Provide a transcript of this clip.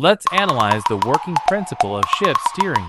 Let's analyze the working principle of ship steering.